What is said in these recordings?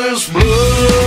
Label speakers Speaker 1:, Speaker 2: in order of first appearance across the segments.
Speaker 1: this blood.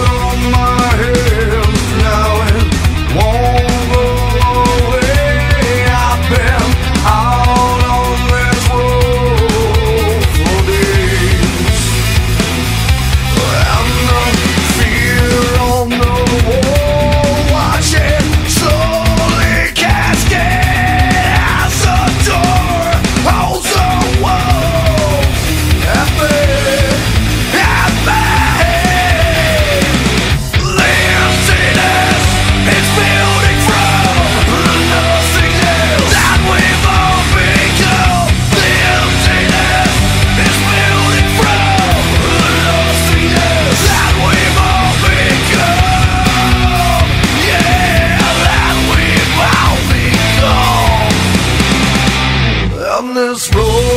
Speaker 1: this road.